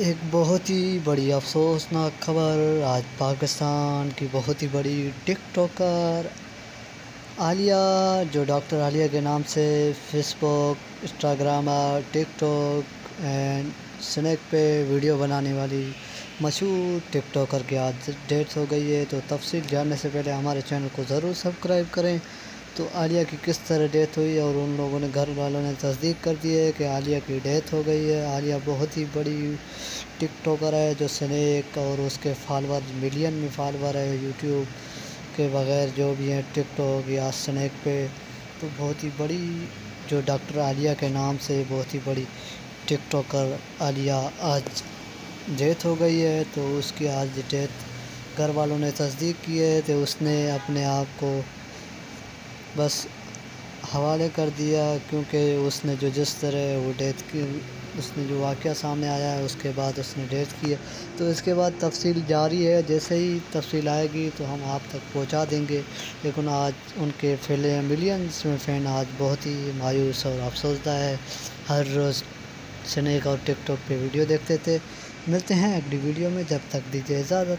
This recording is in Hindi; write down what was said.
बहुत ही बड़ी अफसोसनाक खबर, आज पाकिस्तान की बहुत ही बड़ी टिकटॉकर आलिया, जो डॉक्टर आलिया के नाम से Facebook Instagram TikTok and Snack पे वीडियो बनाने वाली मशहूर टिकटॉकर की आज डेथ हो गई है। तो तफसील जानने से पहले हमारे चैनल को ज़रूर सब्सक्राइब करें। तो आलिया की किस तरह डेथ हुई और उन लोगों ने घर वालों ने तस्दीक कर दी है कि आलिया की डेथ हो गई है? आलिया बहुत ही बड़ी टिकटॉकर है जो स्नैक और उसके फॉलोअर, मिलियन में फॉलोअर है यूट्यूब के बगैर जो भी हैं, टिकटॉक या स्नैक पे। तो बहुत ही बड़ी जो डॉक्टर आलिया के नाम से बहुत ही बड़ी टिकटॉकर आलिया आज डेथ हो गई है। तो उसकी आज डेथ घर वालों ने तस्दीक की है तो उसने अपने आप को बस हवाले कर दिया क्योंकि उसने जो जिस तरह वो डेथ की, उसने जो वाक़ सामने आया है, उसके बाद उसने डेथ की है। तो इसके बाद तफसील जारी है। जैसे ही तफसील आएगी तो हम आप तक पहुँचा देंगे। लेकिन आज उनके फैले मिलियंस में फ़ैन आज बहुत ही मायूस और अफसोसदा है। हर रोज़ स्नैक और टिकटॉक पे वीडियो देखते थे। मिलते हैं अगली वीडियो में। जब तक दीजिए इजाज़त।